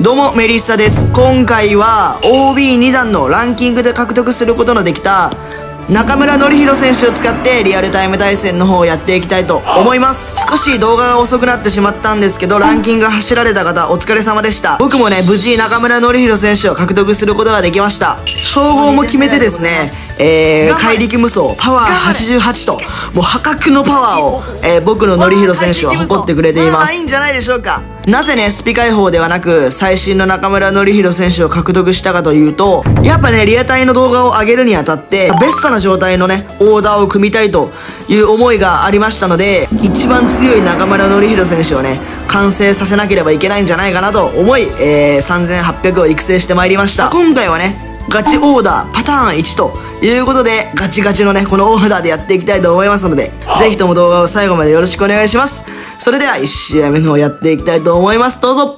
どうもメリッサです。今回は OB2 段のランキングで獲得することのできた中村紀弘選手を使ってリアルタイム対戦の方をやっていきたいと思います。少し動画が遅くなってしまったんですけどランキング走られた方お疲れ様でした。僕もね無事中村紀弘選手を獲得することができました。称号も決めてですねえー、怪力無双パワー88ともう破格のパワーを、えー、僕の紀弘選手は誇ってくれています。いいんじゃないでしょうか。なぜね、スピ解放ではなく、最新の中村紀弘選手を獲得したかというと、やっぱね、リアタイの動画を上げるにあたって、ベストな状態のね、オーダーを組みたいという思いがありましたので、一番強い中村紀弘選手をね、完成させなければいけないんじゃないかなと思い、えー、3800を育成してまいりました。今回はね、ガチオーダーパターン1ということで、ガチガチのね、このオーダーでやっていきたいと思いますので、ぜひとも動画を最後までよろしくお願いします。それでは1試合目の方やっていきたいと思います。どうぞ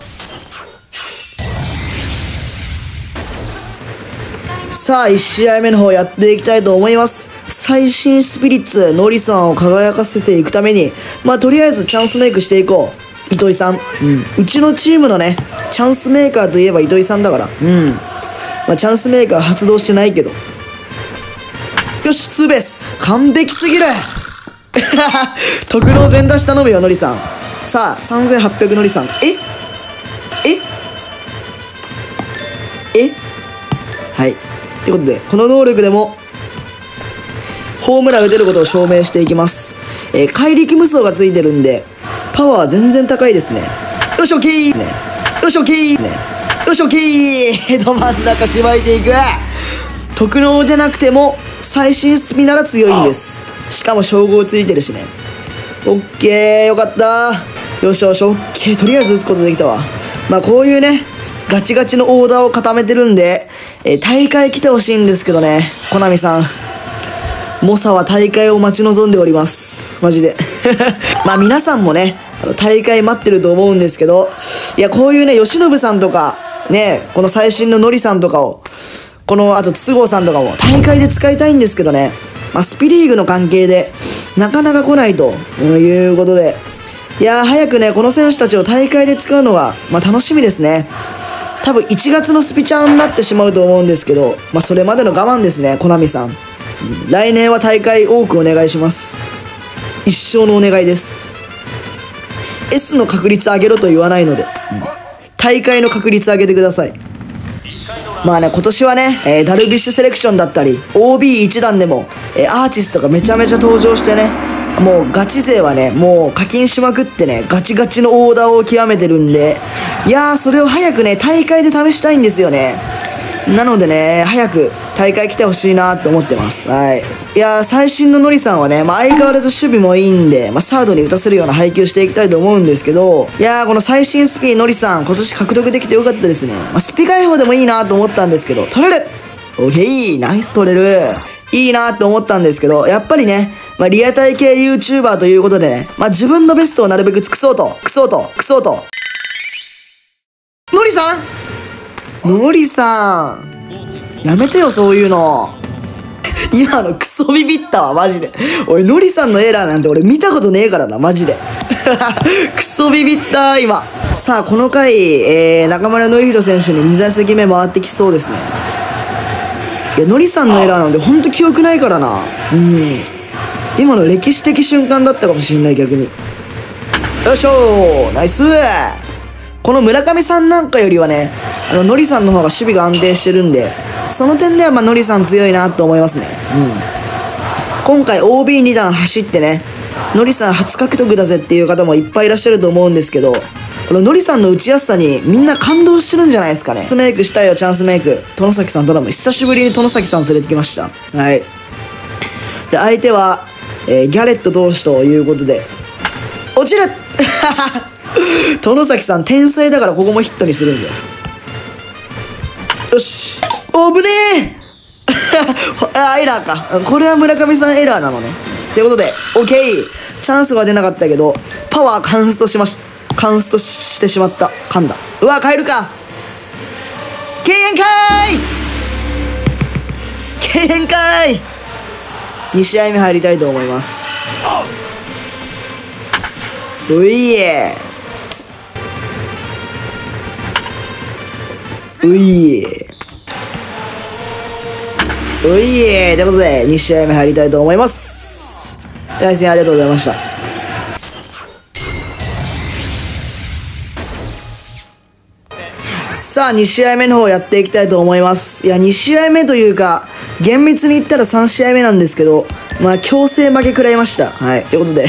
さあ、1試合目の方やっていきたいと思います。最新スピリッツ、ノリさんを輝かせていくために、まあ、とりあえずチャンスメイクしていこう。糸井さん。うん。うちのチームのね、チャンスメーカーといえば糸井さんだから。うん。まあ、チャンスメーカー発動してないけど。よし、ツーベース。完璧すぎる 特納全出し頼むよ、のりさん。さあ、3800のりさん。え？え？え？はい。ってことで、この能力でも、ホームラン打てることを証明していきます。えー、怪力無双がついてるんで、パワー全然高いですね。よし、オッケーね。よし、オッケーね。よし、オッケーど真ん中しばいていく特納でなくても、最新スピなら強いんです。しかも称号ついてるしね。オッケー、よかった。よしよし、オッケー、とりあえず打つことできたわ。まあこういうね、ガチガチのオーダーを固めてるんで、えー、大会来てほしいんですけどね、コナミさん。モサは大会を待ち望んでおります。マジで。まあ皆さんもね、大会待ってると思うんですけど、いや、こういうね、吉信さんとか、ね、この最新のノリさんとかを、この、あと、都合さんとかも大会で使いたいんですけどね、まあ、スピリーグの関係で、なかなか来ないということで、いやー、早くね、この選手たちを大会で使うのが、まあ、楽しみですね。多分1月のスピチャーになってしまうと思うんですけど、まあ、それまでの我慢ですね、コナミさん。来年は大会多くお願いします。一生のお願いです。S の確率上げろと言わないので、うん、大会の確率上げてください。まあね、今年はね、えー、ダルビッシュセレクションだったり、OB1 段でも、えー、アーティストがめちゃめちゃ登場してね、もうガチ勢はね、もう課金しまくってね、ガチガチのオーダーを極めてるんで、いやー、それを早くね、大会で試したいんですよね。なのでね、早く大会来てほしいなって思ってます。はい。いや、最新のノリさんはね、まあ、相変わらず守備もいいんで、まあ、サードに打たせるような配球していきたいと思うんですけど、いやー、この最新スピーノリさん、今年獲得できてよかったですね。まあ、スピ解放でもいいなと思ったんですけど、取れるオッケーナイス取れるいいなって思ったんですけど、やっぱりね、まあ、リアタイ系 YouTuber ということでね、まあ、自分のベストをなるべく尽くそうと、尽くそうと、尽くそうと。のりさんのりさんやめてよ、そういうの。今のクソビビったわ、マジで。おい、ノリさんのエラーなんて俺見たことねえからな、マジで。クソビビった今。さあ、この回、えー、中村紀弘選手に2打席目回ってきそうですね。いや、ノリさんのエラーなんてほんと記憶ないからな。うん。今の歴史的瞬間だったかもしんない、逆に。よいしょーナイスーこの村上さんなんかよりはね、あの、ノリさんの方が守備が安定してるんで、その点ではまあノリさん強いなと思いますね。うん。今回 OB2 段走ってね、ノリさん初獲得だぜっていう方もいっぱいいらっしゃると思うんですけど、このノリさんの打ちやすさにみんな感動してるんじゃないですかね。チャンスメイクしたいよ、チャンスメイク。殿崎さん頼む。久しぶりに殿崎さん連れてきました。はい。で、相手は、えー、ギャレット投手ということで、落ちる 殿崎さん天才だからここもヒットにするんだよ。よし。おぶねえ あ、エラーか。これは村上さんエラーなのね。ということで、オッケーチャンスは出なかったけど、パワーカンストしまし、カンストしてしまった。噛んだ。うわ、帰るか敬遠かーい敬遠かい !2 試合目入りたいと思います。ういえういえ。ういえ。ということで、2試合目入りたいと思います。対戦ありがとうございました。さあ、2試合目の方やっていきたいと思います。いや、2試合目というか、厳密に言ったら3試合目なんですけど、まあ、強制負け食らいました。はい。ということで、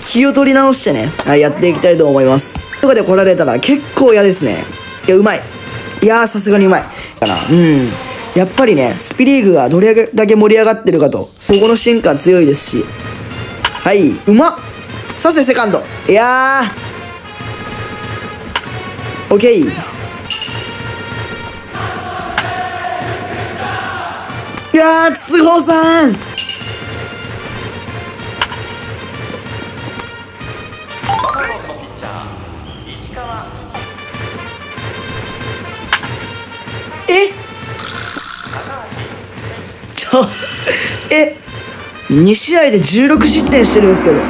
気を取り直してね、はい、やっていきたいと思います。とかで来られたら結構嫌ですね。いや、うまい。いやー、さすがにうまい。かな。うん。やっぱりね、スピリーグがどれだけ盛り上がってるかと、そこの進化強いですし。はい、うまっさせセカンド。いやー。オッケー。いやー、筒香さんえ2試合で16失点してるんですけど。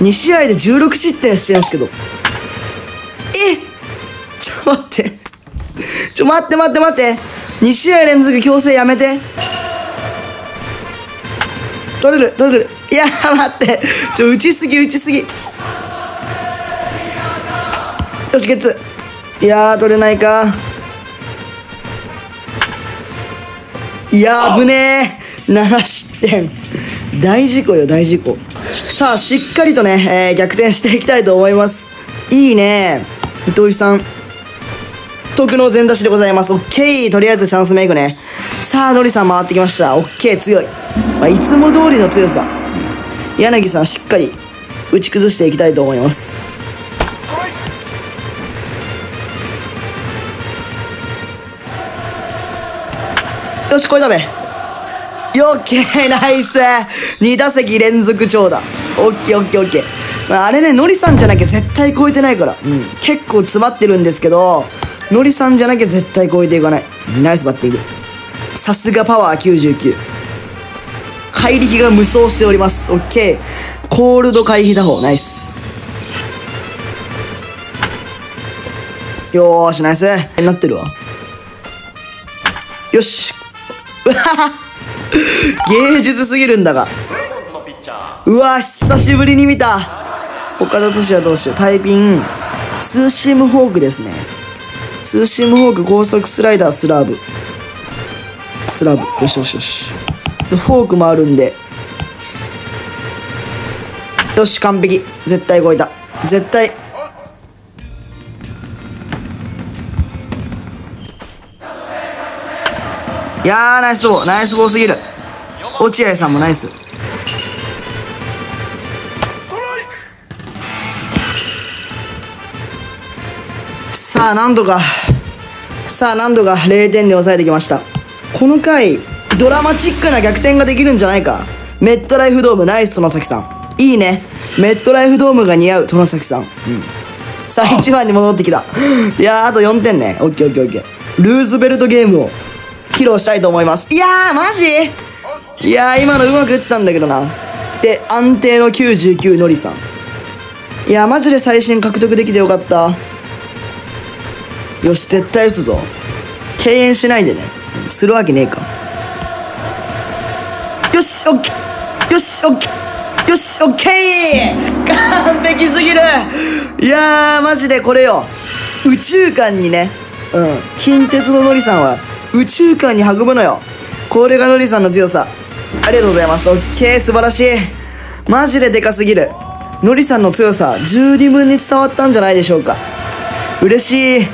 2試合で16失点してるんですけど。えちょっと待って。ちょ待って待って待って。2試合連続強制やめて。取れる取れる。いや待って。ちょ打ちすぎ打ちすぎ。よしゲッツいや取れないか。いや危ねえ7失点大事故よ大事故さあしっかりとね、えー、逆転していきたいと思いますいいね伊藤さん徳の全出しでございます。オッケーとりあえずチャンスメイクね。さあ、ノリさん回ってきました。オッケー強い。まあ、いつも通りの強さ。柳さんしっかり打ち崩していきたいと思います。よし、これだべ。よっけー、ナイス !2 打席連続長打。オッケーオッケーオッケー。まあ、あれね、ノリさんじゃなきゃ絶対超えてないから。うん。結構詰まってるんですけど、ノリさんじゃなきゃ絶対超えていかない。ナイスバッティング。さすがパワー99。怪力が無双しております。オッケー。コールド回避打法。ナイス。よーし、ナイス。なってるわ。よし。芸術すぎるんだが。うわ久しぶりに見た。岡田俊哉投手、対ピン、ツーシームフォークですね。ツーシームフォーク、高速スライダー、スラーブ。スラーブ。よしよしよし。フォークもあるんで。よし、完璧。絶対動いた。絶対。いやー、ナイスボー。ナイスボーすぎる。落合さんもナイス。さあ、なんとか、さあ、なんとか0点で抑えてきました。この回、ドラマチックな逆転ができるんじゃないか。メットライフドームナイス殿崎さん。いいね。メットライフドームが似合う殿崎さん。うん。さあ、1番に戻ってきた。いや、あと4点ね。オッケーオッケーオッケー。ルーズベルトゲームを披露したいと思います。いやー、マジ？いやー、今のうまく打ったんだけどな。で、安定の99のりさん。いやマジで最新獲得できてよかった。よし、絶対打つぞ。敬遠しないでね。するわけねえか。よし、オッケーよし、オッケーよし、オッケー完璧すぎるいやー、マジでこれよ。宇宙間にね、うん、近鉄ののりさんは宇宙間に運ぶのよ。これがのりさんの強さ。ありがとうございます。オッケー、素晴らしい。マジででかすぎる。のりさんの強さ、十二分に伝わったんじゃないでしょうか。嬉しい。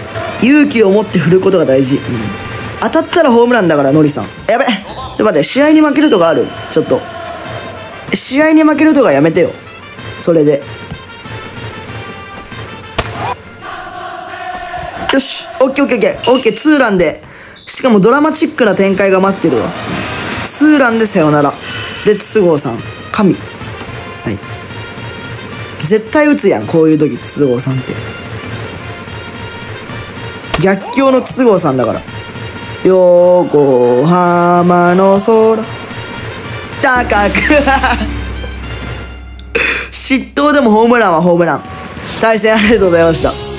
勇気を持って振ることが大事、うん、当たったらホームランだからノリさんやべちょっと待って試合に負けるとかある？ちょっと試合に負けるとかやめてよそれでよしオッケーオッケーオッケーオッケーツーランでしかもドラマチックな展開が待ってるわ。ツーランでさよなら。で筒香さん。神。はい。絶対打つやんこういう時筒香さんって。逆境の筒香さんだから。横浜の空。高く。嫉妬でもホームランはホームラン。対戦ありがとうございました。